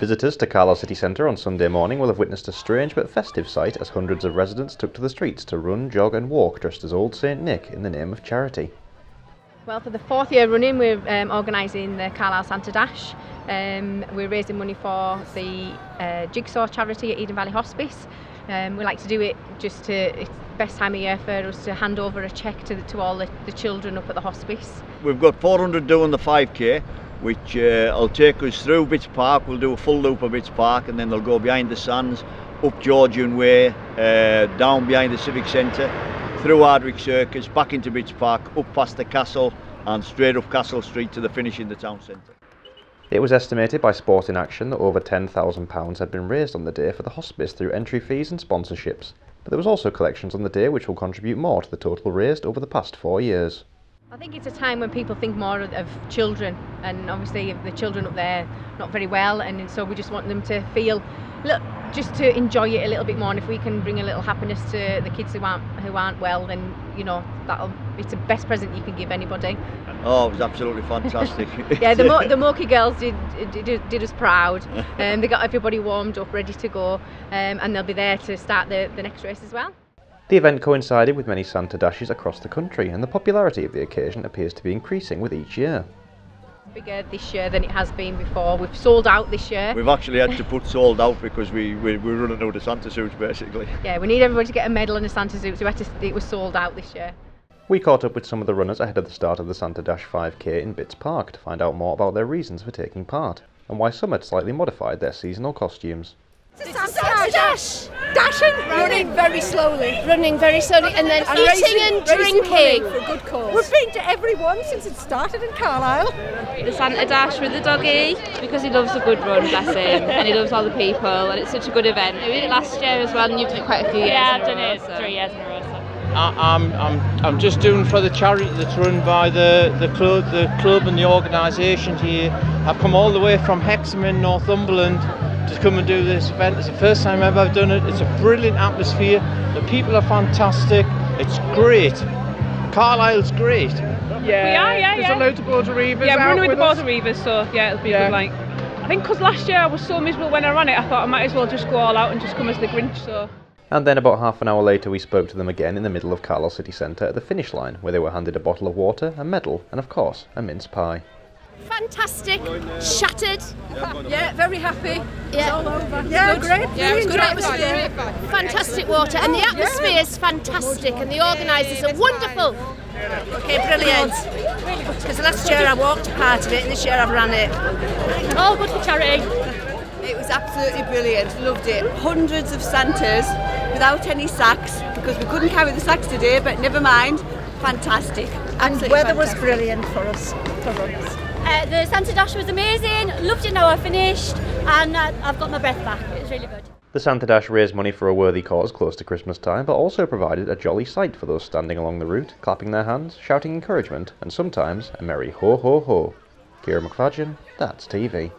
Visitors to Carlisle city centre on Sunday morning will have witnessed a strange but festive sight as hundreds of residents took to the streets to run, jog and walk dressed as Old St Nick in the name of charity. Well, for the fourth year running, we're um, organising the Carlisle Santa Dash. Um, we're raising money for the uh, Jigsaw charity at Eden Valley Hospice. Um, we like to do it just to, it's the best time of year for us to hand over a cheque to, to all the, the children up at the hospice. We've got 400 doing the 5k, which uh, will take us through Bitts Park. We'll do a full loop of Bitts Park and then they'll go behind the sands, up Georgian Way, uh, down behind the Civic Centre, through Hardwick Circus, back into Bitts Park, up past the castle and straight up Castle Street to the finish in the town centre. It was estimated by Sport in Action that over £10,000 had been raised on the day for the hospice through entry fees and sponsorships, but there was also collections on the day which will contribute more to the total raised over the past four years. I think it's a time when people think more of, of children and obviously the children up there not very well and, so we just want them to feel look just to enjoy it a little bit more and if we can bring a little happiness to the kids who aren't who aren't well then you know that'll it's the best present you can give anybody. Oh it was absolutely fantastic. Yeah the, Mo the Moki girls did, did did us proud. And um, they got everybody warmed up ready to go um, and they'll be there to start the the next race as well. The event coincided with many Santa Dashes across the country, and the popularity of the occasion appears to be increasing with each year. Bigger this year than it has been before. We've sold out this year. We've actually had to put sold out because we, we, we're running out of Santa suits basically. Yeah, we need everybody to get a medal and a Santa suit, so we had to, it was sold out this year. We caught up with some of the runners ahead of the start of the Santa Dash 5k in Bitts Park to find out more about their reasons for taking part and why some had slightly modified their seasonal costumes. Santa Dash! Dashing! Running very slowly. Running very slowly and then eating racing- and racing drinking. money for a good cause. We've been to every one since it started in Carlisle. the Santa Dash with the doggy because he loves a good run, bless him, and he loves all the people, and it's such a good event. We did it last year as well, and you've done it quite a few years. Yeah, I've done it so. three years in a row. So. I, am I'm, I'm, I'm just doing for the charity that's run by the, the, club, the club and the organisation here. I've come all the way from Hexham in Northumberland to come and do this event. It's the first time ever I've done it. It's a brilliant atmosphere. The people are fantastic. It's great. Carlisle's great. Yeah, we are, yeah, There's yeah. a load of border reavers yeah, we're out running with the border reavers, so yeah, it'll be Yeah. good. Like, I think because last year I was so miserable when I ran it, I thought I might as well just go all out and just come as the Grinch. So And then about half an hour later we spoke to them again in the middle of Carlisle City Centre at the finish line where they were handed a bottle of water, a medal and of course a mince pie. Fantastic. Shattered. Yeah, very happy. Yeah. All over. Yeah, great. Yeah, really good enjoyed atmosphere. it. Fantastic water, and the oh, atmosphere is fantastic, and the organisers are wonderful. Okay, brilliant. Because last year I walked a part of it and this year I've ran it. All good for charity. It was absolutely brilliant, loved it. Hundreds of Santas without any sacks because we couldn't carry the sacks today, but never mind. Fantastic. And Absolutely weather was brilliant for us, for runners. Uh, the Santa Dash was amazing. Loved it now I finished, and uh, I've got my breath back. It was really good. The Santa Dash raised money for a worthy cause close to Christmas time, but also provided a jolly sight for those standing along the route, clapping their hands, shouting encouragement, and sometimes a merry ho ho ho. Kira McFadgen, that's TV.